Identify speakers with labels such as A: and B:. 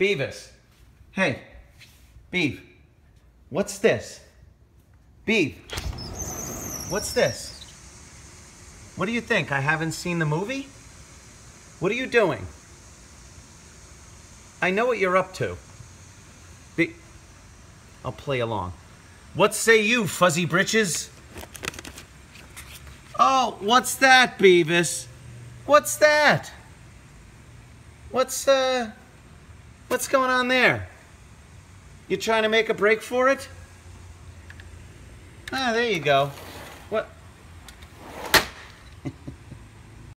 A: Beavis. Hey, Beav. What's this? Beav. What's this? What do you think? I haven't seen the movie? What are you doing? I know what you're up to. Be- I'll play along. What say you, fuzzy britches? Oh, what's that, Beavis? What's that? What's, uh, what's going on there? You trying to make a break for it? Ah, there you go.